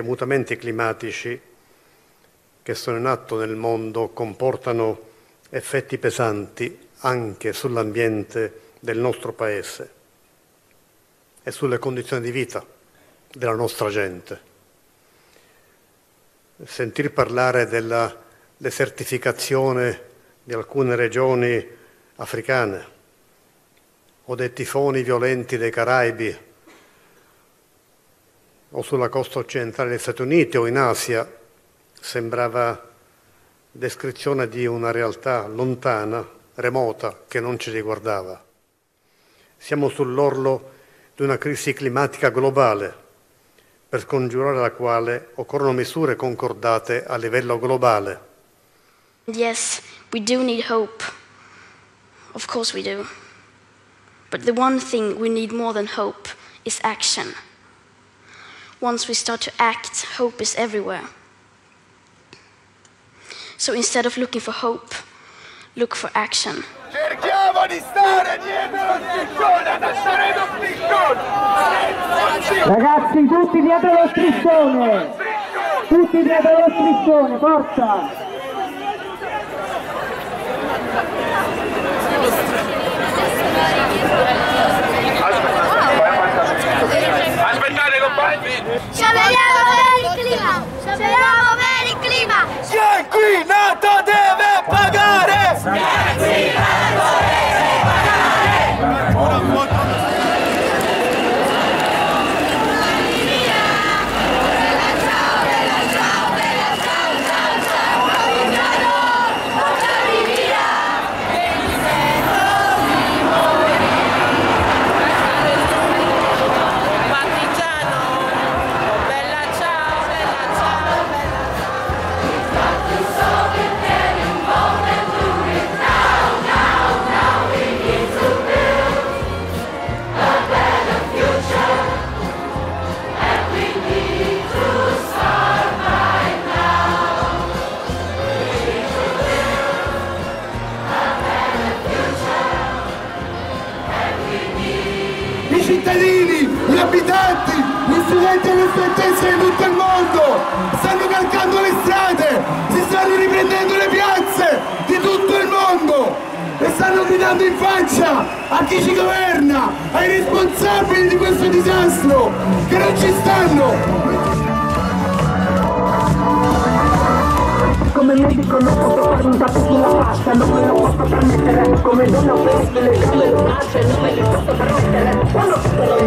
I mutamenti climatici che sono in atto nel mondo comportano effetti pesanti anche sull'ambiente del nostro Paese e sulle condizioni di vita della nostra gente. Sentir parlare della desertificazione di alcune regioni africane o dei tifoni violenti dei Caraibi o sulla costa occidentale degli Stati Uniti o in Asia sembrava descrizione di una realtà lontana, remota, che non ci riguardava. Siamo sull'orlo di una crisi climatica globale, per scongiurare la quale occorrono misure concordate a livello globale. Yes, we do need hope. Of course we do. But the one thing we need more than hope is action. Once we start to act, hope is everywhere. So instead of looking for hope, look for action. Cerchiamo di stare dietro lo striscione, lasciare lo striscione! Ragazzi, tutti dietro lo striscione! Tutti dietro lo striscione, forza! Aspettate compagni! Scioperiamo per il clima! Scioperiamo per il clima! Chi è inquinato deve pagare! Gridando in faccia a chi ci governa, ai responsabili di questo disastro che non ci stanno. Come medico non posso fare un tappo sulla faccia, non me lo posso permettere. Come donna questo le gambe lo nasce, non me le posso permettere. Quando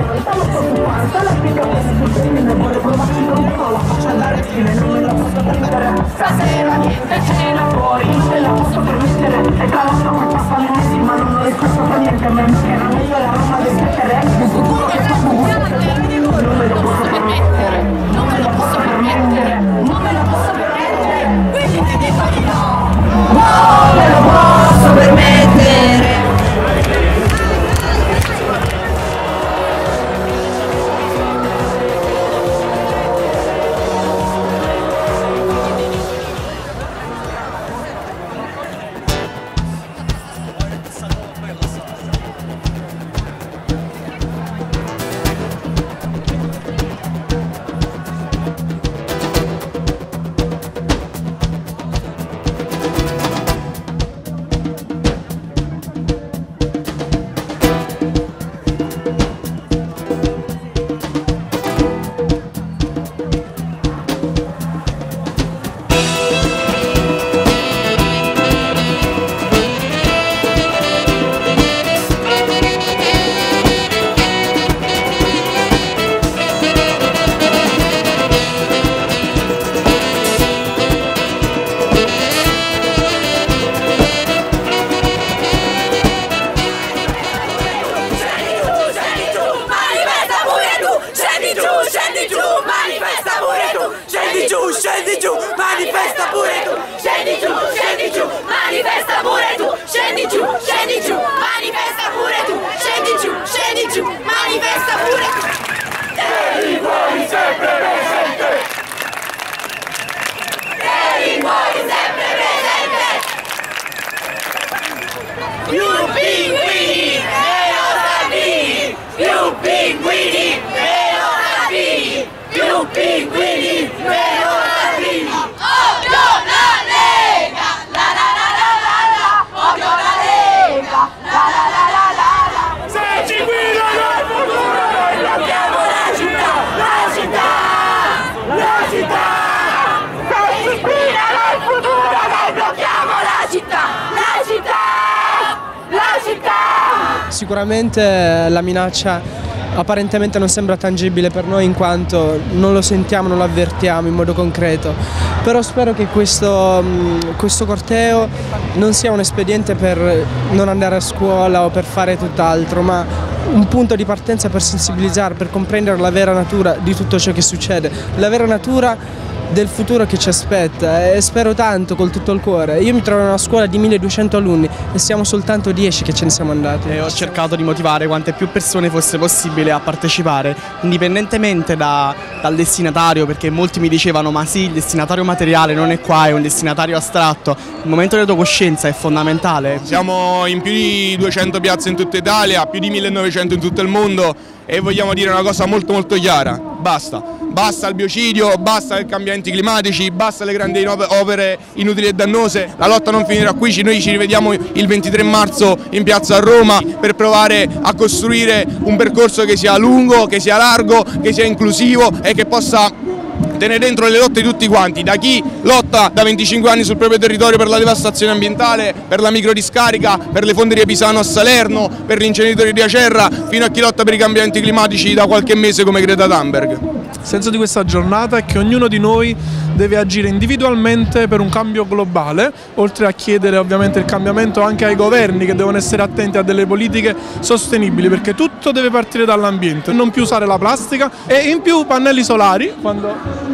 llanta, lo so su panza, la figa come sul crimine Vuole provarci con me, la faccia andare fine, non me lo posso permettere. Stasera niente cena fuori, non me la posso permettere. E calato permettere, non me lo posso permettere sicuramente la minaccia apparentemente non sembra tangibile per noi in quanto non lo sentiamo, non lo avvertiamo in modo concreto, però spero che questo, questo corteo non sia un espediente per non andare a scuola o per fare tutt'altro, ma un punto di partenza per sensibilizzare, per comprendere la vera natura di tutto ciò che succede, la vera natura del futuro che ci aspetta e spero tanto col tutto il cuore. Io mi trovo in una scuola di 1200 alunni e siamo soltanto 10 che ce ne siamo andati. E ho cercato di motivare quante più persone fosse possibile a partecipare, indipendentemente da, dal destinatario, perché molti mi dicevano ma sì, il destinatario materiale non è qua, è un destinatario astratto. Il momento della tua coscienza è fondamentale. Siamo in più di 200 piazze in tutta Italia, più di 1900 in tutto il mondo e vogliamo dire una cosa molto molto chiara, basta. Basta il biocidio, basta i cambiamenti climatici, basta le grandi opere inutili e dannose, la lotta non finirà qui, noi ci rivediamo il 23 marzo in piazza a Roma per provare a costruire un percorso che sia lungo, che sia largo, che sia inclusivo e che possa tenere dentro le lotte di tutti quanti, da chi lotta da 25 anni sul proprio territorio per la devastazione ambientale, per la microdiscarica, per le fonderie Pisano a Salerno, per l'inceneritore di Acerra, fino a chi lotta per i cambiamenti climatici da qualche mese come Greta Thunberg. Il senso di questa giornata è che ognuno di noi deve agire individualmente per un cambio globale, oltre a chiedere ovviamente il cambiamento anche ai governi che devono essere attenti a delle politiche sostenibili, perché tutto deve partire dall'ambiente, non più usare la plastica e in più pannelli solari quando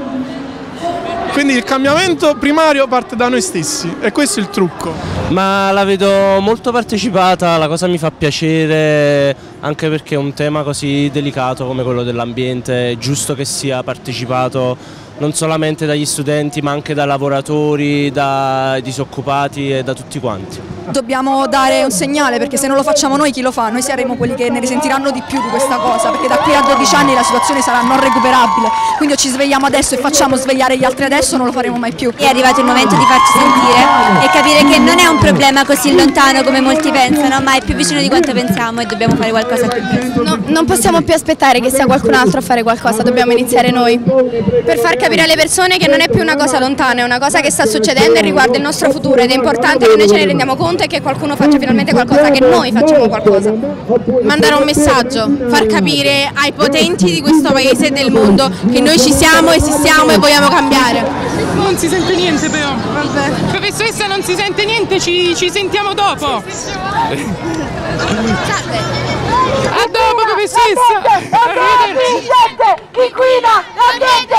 quindi il cambiamento primario parte da noi stessi e questo è il trucco. Ma la vedo molto partecipata, la cosa mi fa piacere anche perché è un tema così delicato come quello dell'ambiente, è giusto che sia partecipato non solamente dagli studenti ma anche da lavoratori, da disoccupati e da tutti quanti dobbiamo dare un segnale perché se non lo facciamo noi chi lo fa? Noi saremo quelli che ne risentiranno di più di questa cosa perché da qui a 12 anni la situazione sarà non recuperabile quindi o ci svegliamo adesso e facciamo svegliare gli altri adesso non lo faremo mai più. È arrivato il momento di farci sentire e capire che non è un problema così lontano come molti pensano ma è più vicino di quanto pensiamo e dobbiamo fare qualcosa più presto. No, non possiamo più aspettare che sia qualcun altro a fare qualcosa, dobbiamo iniziare noi per far capire alle persone che non è più una cosa lontana, è una cosa che sta succedendo e riguarda il nostro futuro ed è importante che noi ce ne rendiamo conto e che qualcuno faccia finalmente qualcosa, che noi facciamo qualcosa. Mandare un messaggio, far capire ai potenti di questo paese e del mondo che noi ci siamo, esistiamo e vogliamo cambiare. Non si sente niente però. Vabbè. Professoressa non si sente niente, ci, ci sentiamo dopo. A dopo professoressa! L'ambiente inquina, l'ambiente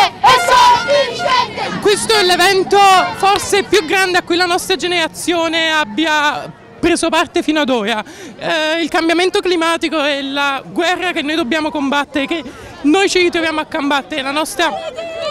l'evento forse più grande a cui la nostra generazione abbia preso parte fino ad ora. Eh, il cambiamento climatico è la guerra che noi dobbiamo combattere, che noi ci ritroviamo a combattere, la nostra,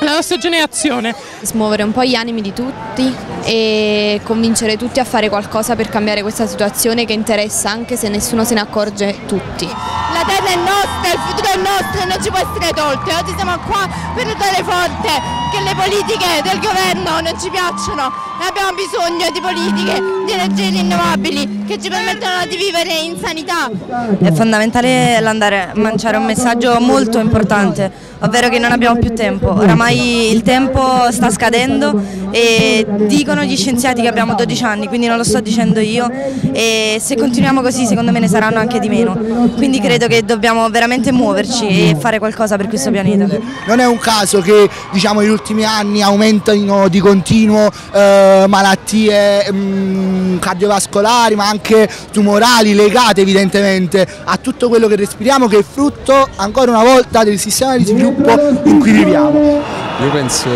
la nostra generazione. Smuovere un po' gli animi di tutti e convincere tutti a fare qualcosa per cambiare questa situazione che interessa anche se nessuno se ne accorge tutti. La terra è nostra, il futuro è nostro e non ci può essere tolto. Oggi siamo qua per dare forte che le politiche del governo non ci piacciono abbiamo bisogno di politiche, di energie rinnovabili che ci permettono di vivere in sanità. È fondamentale andare a lanciare un messaggio molto importante, ovvero che non abbiamo più tempo. Oramai il tempo sta scadendo e dicono gli scienziati che abbiamo 12 anni, quindi non lo sto dicendo io e se continuiamo così secondo me ne saranno anche di meno. Quindi credo che dobbiamo veramente muoverci e fare qualcosa per questo pianeta. Non è un caso che diciamo, negli ultimi anni aumentino di continuo eh, malattie mh, mm, cardiovascolari ma anche tumorali legate evidentemente a tutto quello che respiriamo che è frutto ancora una volta del sistema di sviluppo in cui viviamo. Io penso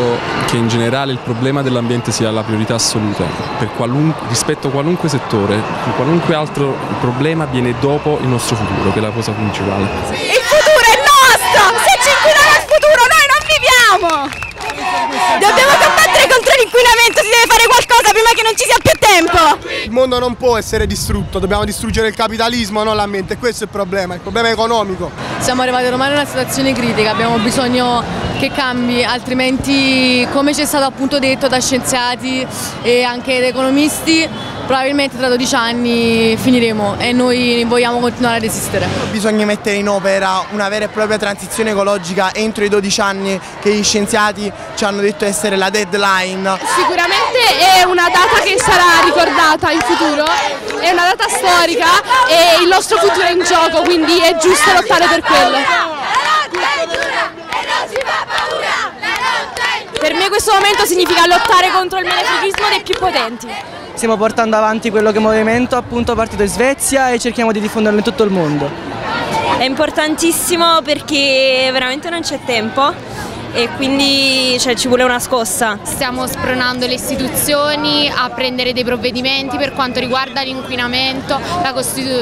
che in generale il problema dell'ambiente sia la priorità assoluta rispetto a qualunque settore, qualunque altro problema viene dopo il nostro futuro, che è la cosa principale. Il futuro è nostro! Se ci inquiniamo il futuro noi non viviamo! Dobbiamo l'inquinamento, si deve fare qualcosa prima che non ci sia più tempo! Il mondo non può essere distrutto, dobbiamo distruggere il capitalismo, non l'ambiente, questo è il problema, il problema economico. Siamo arrivati ormai in una situazione critica, abbiamo bisogno che cambi, altrimenti come ci è stato appunto detto da scienziati e anche da economisti, probabilmente tra 12 anni finiremo e noi vogliamo continuare a resistere. Bisogna mettere in opera una vera e propria transizione ecologica entro i 12 anni che gli scienziati ci hanno detto essere la deadline. Sicuramente è una data che sarà ricordata in futuro, è una data storica e il nostro futuro è in gioco, quindi è giusto lottare per quello. Per me questo momento significa lottare contro il menefreghismo dei più potenti. Stiamo portando avanti quello che è movimento appunto partito in Svezia e cerchiamo di diffonderlo in tutto il mondo. È importantissimo perché veramente non c'è tempo e quindi cioè, ci vuole una scossa. Stiamo spronando le istituzioni a prendere dei provvedimenti per quanto riguarda l'inquinamento, la,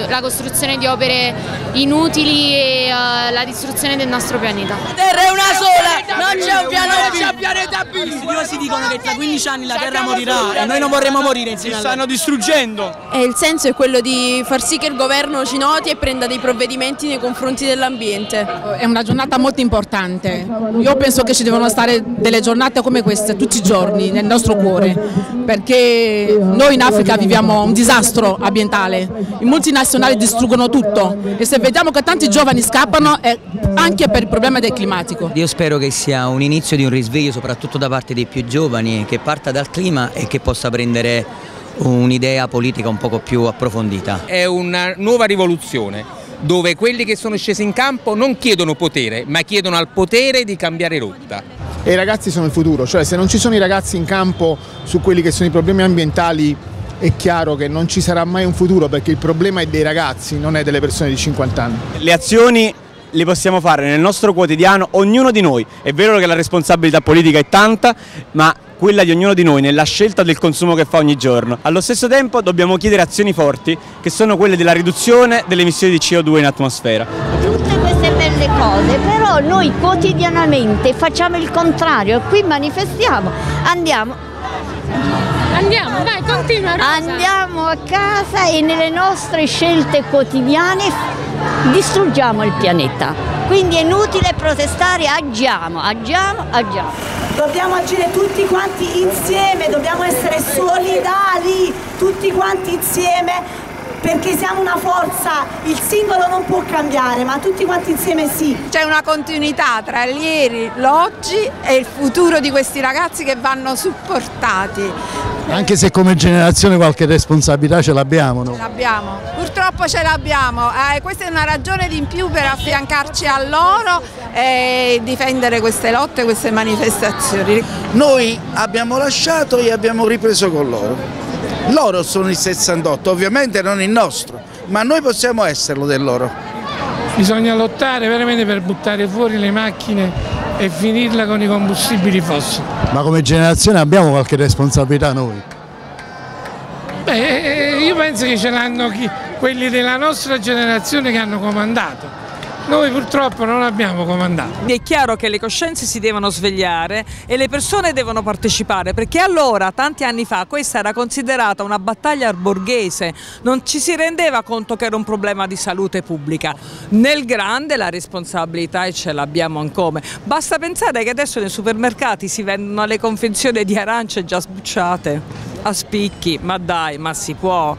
la, costruzione di opere inutili e uh, la distruzione del nostro pianeta. Terra è una sola, non c'è un pianeta B. c'è pianeta B. Gli studiosi dicono che tra 15 anni la Terra morirà e noi non vorremmo morire insieme a loro. stanno distruggendo. E il senso è quello di far sì che il governo ci noti e prenda dei provvedimenti nei confronti dell'ambiente. È una giornata molto importante. Io penso penso che ci devono stare delle giornate come queste tutti i giorni nel nostro cuore, perché noi in Africa viviamo un disastro ambientale, i multinazionali distruggono tutto e se vediamo che tanti giovani scappano è anche per il problema del climatico. Io spero che sia un inizio di un risveglio soprattutto da parte dei più giovani, che parta dal clima e che possa prendere un'idea politica un poco più approfondita. È una nuova rivoluzione dove quelli che sono scesi in campo non chiedono potere, ma chiedono al potere di cambiare rotta. E i ragazzi sono il futuro, cioè se non ci sono i ragazzi in campo su quelli che sono i problemi ambientali è chiaro che non ci sarà mai un futuro perché il problema è dei ragazzi, non è delle persone di 50 anni. Le azioni le possiamo fare nel nostro quotidiano, ognuno di noi. È vero che la responsabilità politica è tanta, ma quella di ognuno di noi nella scelta del consumo che fa ogni giorno. Allo stesso tempo dobbiamo chiedere azioni forti che sono quelle della riduzione delle emissioni di CO2 in atmosfera. Tutte queste belle cose, però noi quotidianamente facciamo il contrario, qui manifestiamo, andiamo. Andiamo, dai, continua Rosa. Andiamo a casa e nelle nostre scelte quotidiane distruggiamo il pianeta. Quindi è inutile protestare, agiamo, agiamo, agiamo. Dobbiamo agire tutti quanti insieme, dobbiamo essere solidali, tutti quanti insieme perché siamo una forza, il singolo non può cambiare, ma tutti quanti insieme sì. C'è una continuità tra l'ieri, l'oggi e il futuro di questi ragazzi che vanno supportati. Anche se come generazione qualche responsabilità ce l'abbiamo. No? Ce l'abbiamo, purtroppo ce l'abbiamo. Eh, questa è una ragione di in più per affiancarci a loro e difendere queste lotte, queste manifestazioni. Noi abbiamo lasciato e abbiamo ripreso con loro. Loro sono il 68, ovviamente non il nostro, ma noi possiamo esserlo del loro. Bisogna lottare veramente per buttare fuori le macchine e finirla con i combustibili fossili. Ma come generazione abbiamo qualche responsabilità noi? Beh, io penso che ce l'hanno quelli della nostra generazione che hanno comandato. Noi purtroppo non abbiamo comandato. È chiaro che le coscienze si devono svegliare e le persone devono partecipare perché allora, tanti anni fa, questa era considerata una battaglia borghese, non ci si rendeva conto che era un problema di salute pubblica. Nel grande la responsabilità e ce l'abbiamo ancora. Basta pensare che adesso nei supermercati si vendono le confezioni di arance già sbucciate a spicchi, ma dai, ma si può.